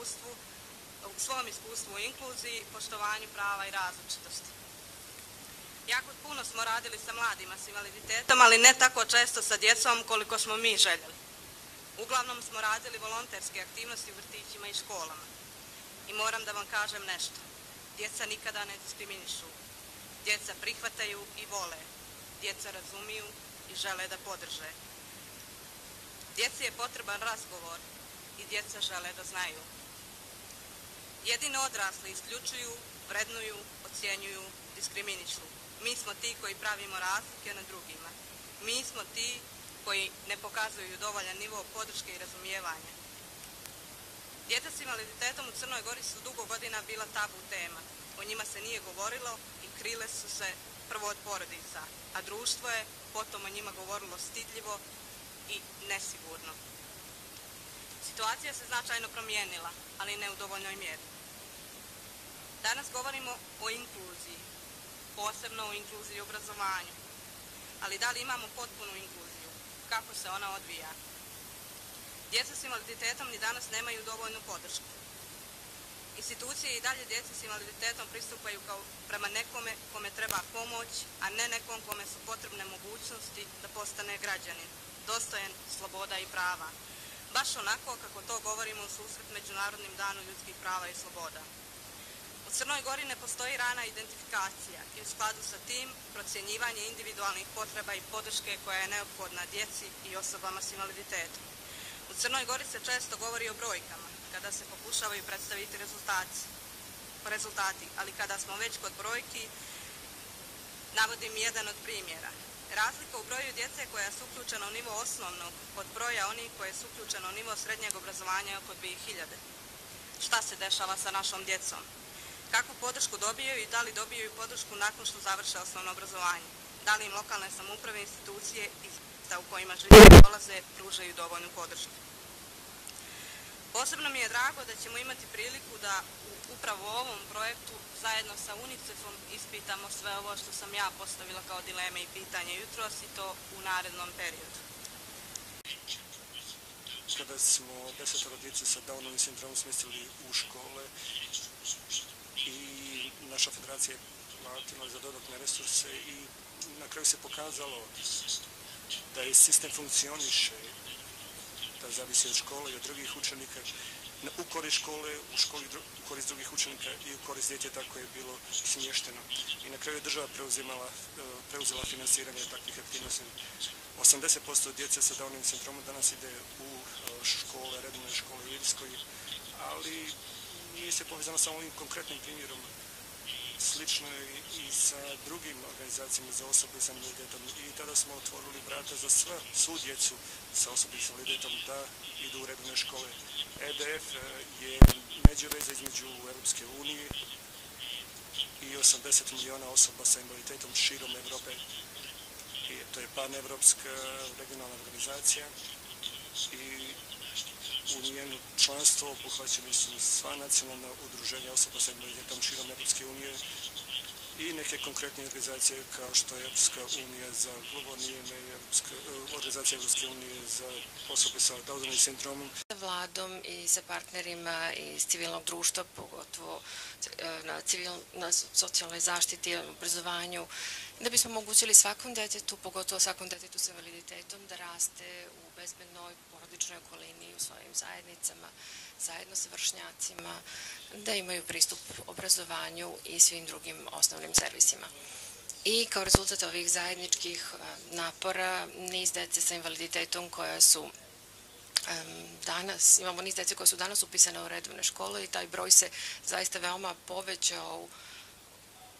iskustvu, u svom iskustvu u inkluziji, poštovanju prava i različitosti. Jako puno smo radili sa mladima s invaliditetom, ali ne tako često sa djecom koliko smo mi željeli. Uglavnom smo radili volonterske aktivnosti u vrtićima i školama. I moram da vam kažem nešto. Djeca nikada ne diskriminišu. Djeca prihvataju i vole. Djeca razumiju i žele da podrže. Djeci je potreban razgovor i djeca žele da znaju. Jedino odrasli isključuju, vrednuju, ocjenjuju, diskriminišu. Mi smo ti koji pravimo razlike na drugima. Mi smo ti koji ne pokazuju dovoljan nivo podrške i razumijevanja. Djeca s invaliditetom u Crnoj Gori su dugo godina bila tabu tema. O njima se nije govorilo i krile su se prvo od porodica, a društvo je potom o njima govorilo stidljivo i nesigurno. Situacija se značajno promijenila, ali ne u dovoljnoj mjeri. Danas govorimo o inkluziji, posebno o inkluziji u obrazovanju. Ali da li imamo potpunu inkluziju? Kako se ona odvija? Djeca s invaliditetom ni danas nemaju dovoljnu podršku. Institucije i dalje djeci s invaliditetom pristupaju kao prema nekome kome treba pomoć, a ne nekom kome su potrebne mogućnosti da postane građanin, dostojen sloboda i prava. Baš onako kako to govorimo u susret Međunarodnim danu ljudskih prava i sloboda. U Crnoj Gori ne postoji rana identifikacija i u skladu sa tim procjenjivanje individualnih potreba i podrške koja je neophodna djeci i osobama s invaliditetom. U Crnoj Gori se često govori o brojkama, kada se pokušavaju predstaviti rezultati, rezultati, ali kada smo već kod brojki, navodim jedan od primjera. Razlika u broju djece koja su uključena u nivo osnovnog od broja onih koje su uključene u nivo srednjeg obrazovanja je oko 2000. Šta se dešava sa našom djecom? Kakvu podršku dobijaju i da li dobijaju podršku nakon što završe osnovno obrazovanje? Da li im lokalne samuprave, institucije i u kojima žive dolaze pružaju dovoljnu podršku? Posebno mi je drago da ćemo imati priliku da upravo u ovom projektu zajedno sa UNICEF-om ispitamo sve ovo što sam ja postavila kao dileme i pitanje jutros i to u narednom periodu. Kada smo desetoro djece sa Downovim sindromom smestili u škole i naša federacija je platila za dodatne resurse i na kraju se pokazalo da je sistem funkcioniše, zavisi od škole i od drugih učenika, u korist škole, u školi u korist drugih učenika i u korist djeteta koje je bilo smješteno. I na kraju je država preuzimala, preuzela finansiranje takvih aktivnosti. 80% djece sa Downovim sindromom danas ide u škole, redovne škole u Irskoj, ali nije se povezano sa ovim konkretnim primjerom. Slično je i sa drugim organizacijama za osobe sa invaliditetom i tada smo otvorili vrata za sve, svu djecu sa osobe sa invaliditetom da idu u redovne škole. EDF je međuveza između Europske unije i 80 miliona osoba sa invaliditetom širom Evrope. I to je pan-evropska regionalna organizacija i u njenu članstvo obuhvaćeni su sva nacionalna udruženja osoba sa invaliditetom širom Evropske unije i neke konkretne organizacije kao što je Evropska unija za globornijeme i Evropska, organizacija Evropske unije za osobe sa Downovim sindromom. Vladom i sa partnerima iz civilnog društva, pogotovo na, civil, na socijalnoj zaštiti, obrazovanju, da bismo omogućili svakom detetu, pogotovo svakom detetu sa invaliditetom, da raste u bezbednoj porodičnoj okolini u svojim zajednicama, zajedno sa vršnjacima, da imaju pristup obrazovanju i svim drugim osnovnim servisima. I kao rezultat ovih zajedničkih napora, niz dece sa invaliditetom koja su danas, imamo niz dece koje su danas upisane u redovne škole i taj broj se zaista veoma povećao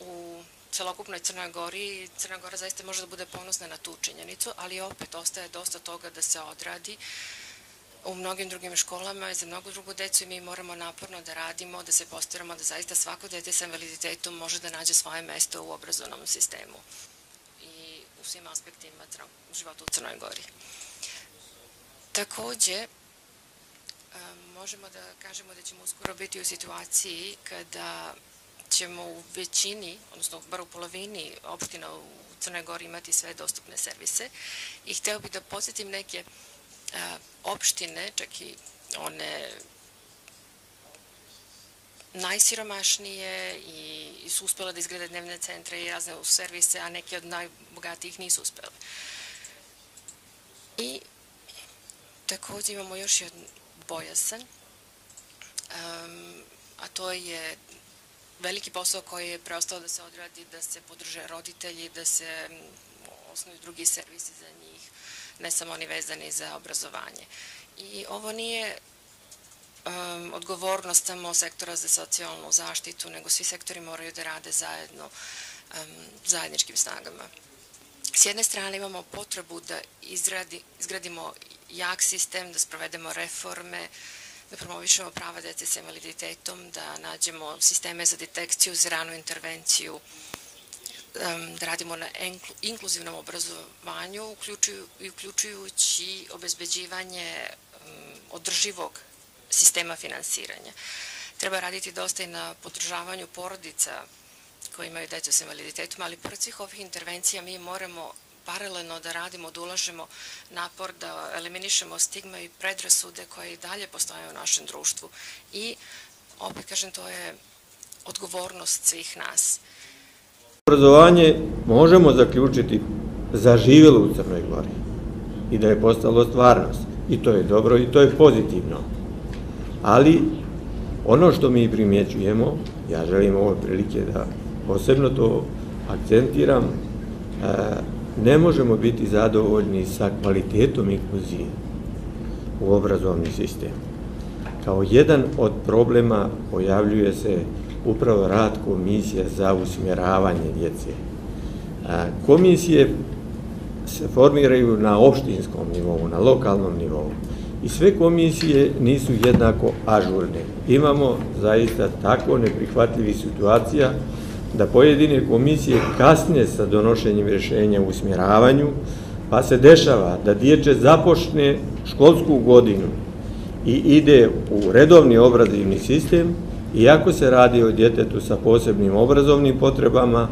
u celokupnoj Crnoj Gori. Crna Gora zaista može da bude ponosna na tu činjenicu, ali opet ostaje dosta toga da se odradi u mnogim drugim školama i za mnogo drugu decu i mi moramo naporno da radimo, da se postaramo da zaista svako dete sa invaliditetom može da nađe svoje mesto u obrazovnom sistemu i u svim aspektima života u Crnoj Gori. Takođe, možemo da kažemo da ćemo uskoro biti u situaciji kada ćemo u većini, odnosno bar u polovini opština u Crnoj Gori imati sve dostupne servise i hteo bih da posjetim neke a, opštine, čak i one najsiromašnije i su uspjele da izgrade dnevne centre i razne servise, a neki od najbogatijih nisu uspjeli. I također imamo još jedan bojasan, a to je veliki posao koji je preostao da se odradi, da se podrže roditelji, da se osnovi drugi servisi za njih, ne samo oni vezani za obrazovanje. I ovo nije um, odgovornost samo sektora za socijalnu zaštitu, nego svi sektori moraju da rade zajedno um, zajedničkim snagama. S jedne strane imamo potrebu da izradi, izgradimo jak sistem, da sprovedemo reforme, da promovišemo prava dece sa invaliditetom, da nađemo sisteme za detekciju, za ranu intervenciju, da radimo na inkluzivnom obrazovanju, uključujući obezbeđivanje održivog sistema finansiranja. Treba raditi dosta i na podržavanju porodica koji imaju decu sa invaliditetom, ali pored svih ovih intervencija mi moramo paralelno da radimo, da ulažemo napor, da eliminišemo stigma i predrasude koje i dalje postoje u našem društvu. I, opet kažem, to je odgovornost svih nas. Obrazovanje možemo zaključiti zaživjelo u Crnoj Gori i da je postalo stvarnost. I to je dobro i to je pozitivno. Ali ono što mi primjećujemo, ja želim ovo prilike da posebno to akcentiram, e, ne možemo biti zadovoljni sa kvalitetom inkluzije u obrazovni sistem. Kao jedan od problema pojavljuje se upravo rad komisije za usmjeravanje djece. Komisije se formiraju na opštinskom nivou, na lokalnom nivou i sve komisije nisu jednako ažurne. Imamo zaista tako neprihvatljivi situacija da pojedine komisije kasnije sa donošenjem rješenja u usmjeravanju, pa se dešava da dječe započne školsku godinu i ide u redovni obrazivni sistem, iako se radi o djetetu sa posebnim obrazovnim potrebama,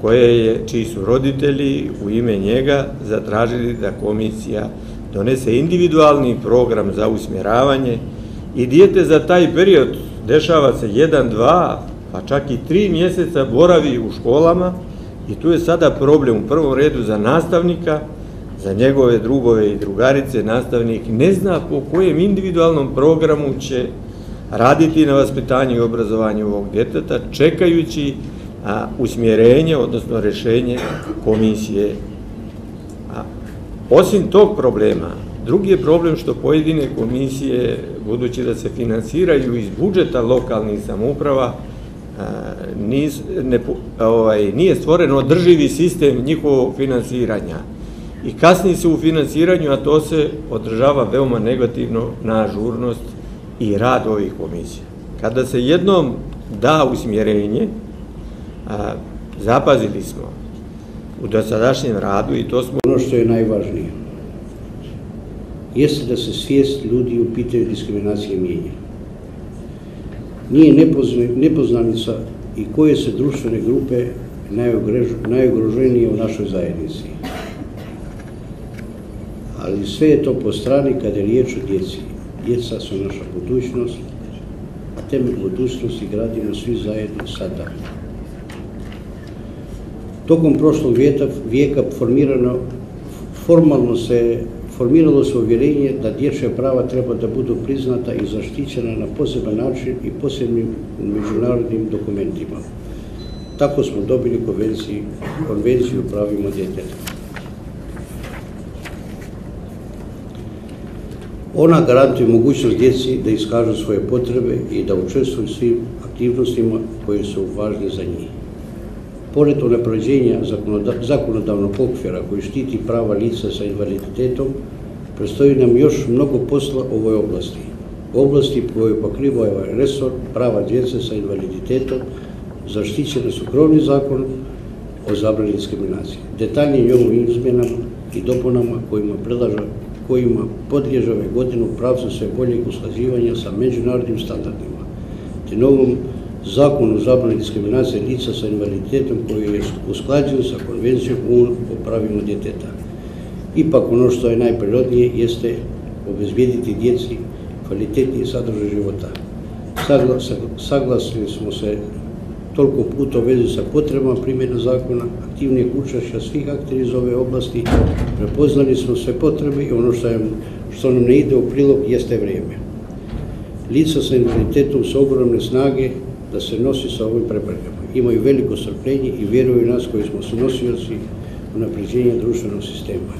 koje je, čiji su roditelji u ime njega zatražili da komisija donese individualni program za usmjeravanje i dijete za taj period dešava se jedan, dva, pa čak i tri mjeseca boravi u školama i tu je sada problem u prvom redu za nastavnika, za njegove drugove i drugarice, nastavnik ne zna po kojem individualnom programu će raditi na vaspitanju i obrazovanju ovog djeteta, čekajući usmjerenje, odnosno rešenje komisije. Osim tog problema, drugi je problem što pojedine komisije, budući da se finansiraju iz budžeta lokalnih samouprava, ovaj, nije stvoren održivi sistem njihovog finansiranja. I kasni se u finansiranju, a to se održava veoma negativno na ažurnost i rad ovih komisija. Kada se jednom da usmjerenje, zapazili smo u dosadašnjem radu i to smo... Ono što je najvažnije jeste da se svijest ljudi u pitanju diskriminacije mijenja. Nije nepoznanica i koje se društvene grupe najugroženije u našoj zajednici. Ali sve je to po strani kada je riječ o djeci. Djeca su naša budućnost, a temelj budućnosti gradimo svi zajedno sada. Tokom prošlog vijeka formirano, formalno se formiralo se uvjerenje da dječja prava treba da budu priznata i zaštićena na poseban način i posebnim međunarodnim dokumentima. Tako smo dobili konvenciju, konvenciju o pravima djeteta. Ona garantuje mogućnost djeci da iskažu svoje potrebe i da učestvuju svim aktivnostima koje su važne za njih. Pored unapređenja zakonodavnog okvira koji štiti prava lica sa invaliditetom, prestoji nam još mnogo posla u ovoj oblasti. U oblasti koju pokriva ovaj resor prava djece sa invaliditetom zaštićene su krovni zakon o zabrani diskriminacije. Detaljnije ovim izmjenama i dopunama kojima predlaža kojima podliježe ove godine u pravcu sve boljeg usklađivanja sa međunarodnim standardima, te novom zakonu o zabrani diskriminacije lica sa invaliditetom koji je usklađen sa konvencijom UN o pravima djeteta. Ipak ono što je najprirodnije jeste obezbijediti djeci kvalitetniji sadržaj života. saglasili smo se toliko puta u vezi sa potrebama primjena zakona, aktivnijeg učešća svih aktera iz ove oblasti, prepoznali smo sve potrebe i ono što, što nam ne ide u prilog jeste vrijeme. Lica sa invaliditetom su ogromne snage da se nosi sa ovim preprekama. Imaju veliko strpljenje i vjeruju nas koji smo su nosioci unapređenja društvenog sistema.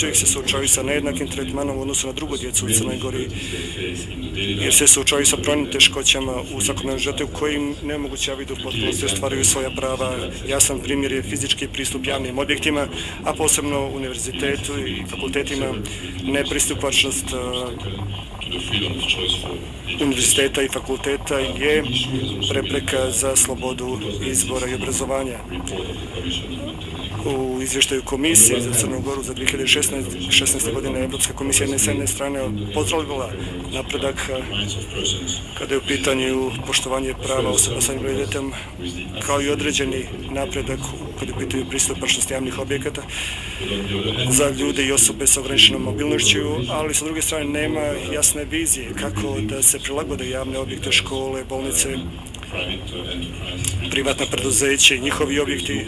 Čovjek se suočavaju sa nejednakim tretmanom u odnosu na drugu djecu u Crnoj Gori, jer se suočavaju sa brojnim teškoćama u svakodnevnom životu u kojim nemoguće vidu potpunosti ostvaruju svoja prava. Jasan primjer je fizički pristup javnim objektima, a posebno univerzitetu i fakultetima nepristupačnost univerziteta i fakulteta je prepreka za slobodu izbora i obrazovanja u izvještaju komisije za Crnu Goru za 2016. godine Evropska komisija s jedne strane pozdravila napredak kada je u pitanju poštovanje prava osoba sa invaliditetom kao i određeni napredak kada je u pitanju pristupačnosti javnih objekata za ljude i osobe sa ograničenom mobilnošću, ali sa druge strane nema jasne vizije kako da se prilagode javne objekte škole, bolnice, privatna preduzeća i njihovi objekti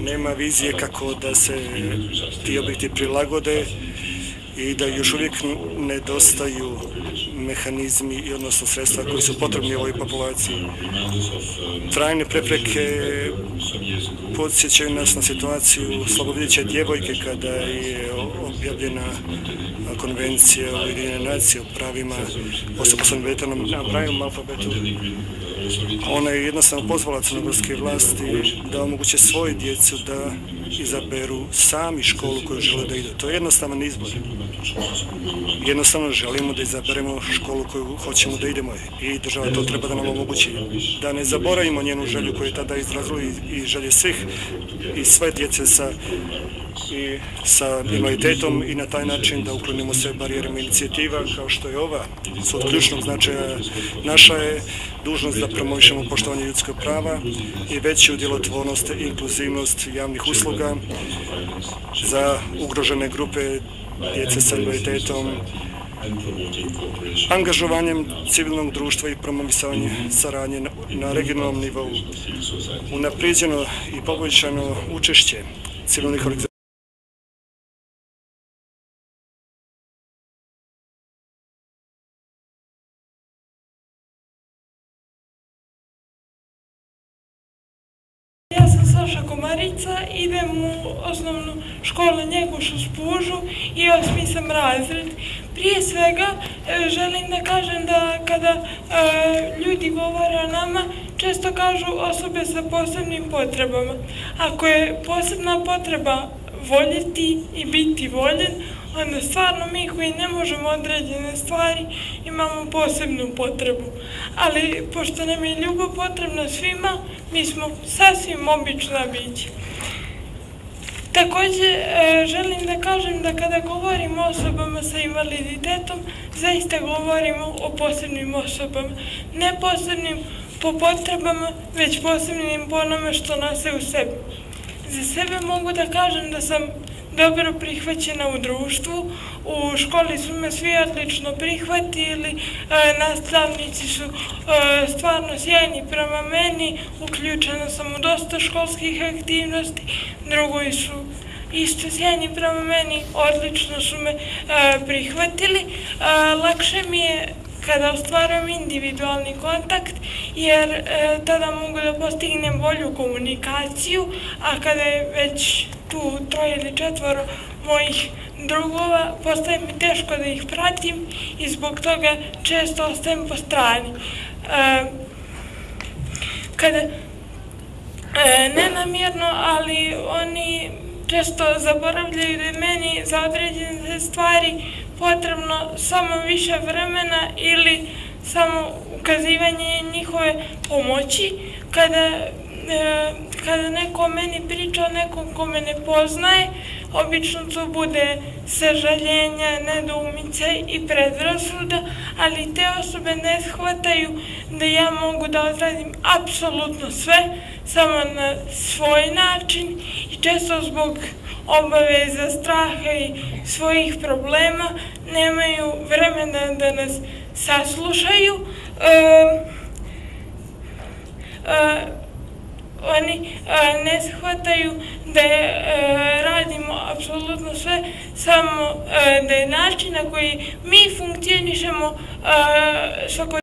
nema vizije kako da se ti objekti prilagode i da još uvijek nedostaju mehanizmi i odnosno sredstva koji su potrebni ovoj populaciji. Trajne prepreke podsjećaju nas na situaciju slobodljiće djevojke kada je objavljena konvencija Ujedinjene nacije o pravima osoba s invaliditetom na pravim alfabetu ona je jednostavno pozvala crnogorske vlasti da omoguće svoje djecu da izaberu sami školu koju žele da idu. To je jednostavan izbor. Jednostavno želimo da izaberemo školu koju hoćemo da idemo i država to treba da nam omogući. Da ne zaboravimo njenu želju koju je tada izrazila i želje svih i sve djece sa i sa invaliditetom i na taj način da uklonimo sve barijerima inicijativa kao što je ova su od ključnog značaja. Naša je dužnost da promovišemo poštovanje ljudskog prava i veću djelotvornost i inkluzivnost javnih usluga za ugrožene grupe djece sa invaliditetom, angažovanjem civilnog društva i promovisanje saradnje na regionalnom nivou, unapriđeno i poboljšano učešće civilnih organizacija Saša Komarica, idem u osnovnu školu Njeguš u Spužu i osmi sam razred. Prije svega e, želim da kažem da kada e, ljudi govore o nama, često kažu osobe sa posebnim potrebama. Ako je posebna potreba voljeti i biti voljen, onda stvarno mi koji ne možemo određene stvari imamo posebnu potrebu. Ali pošto nam je ljubav potrebna svima, mi smo sasvim obična bića. Također e, želim da kažem da kada govorimo o osobama sa invaliditetom, zaista govorimo o posebnim osobama. Ne posebnim po potrebama, već posebnim po onome što nose u sebi. Za sebe mogu da kažem da sam dobro prihvaćena u društvu. U školi su me svi odlično prihvatili, e, nastavnici su e, stvarno sjajni prema meni, uključena sam u dosta školskih aktivnosti, drugoji su isto sjajni prema meni, odlično su me e, prihvatili. Lakše mi je kada ostvarujem individualni kontakt, jer tada mogu da postignem bolju komunikaciju, a kada je već tu troje ili četvoro mojih drugova, postaje mi teško da ih pratim i zbog toga često ostajem po strani. E, kada, e, nenamjerno, ali oni često zaboravljaju da je meni za određene stvari potrebno samo više vremena ili samo ukazivanje njihove pomoći. Kada kada neko o meni priča o nekom ko me ne poznaje, obično to bude sažaljenja, nedoumice i predrasuda, ali te osobe ne shvataju da ja mogu da odradim apsolutno sve, samo na svoj način i često zbog obaveza, straha i svojih problema nemaju vremena da nas saslušaju. E, e, oni ne shvataju da e, radimo apsolutno sve, samo e, da je način na koji mi funkcionišemo svako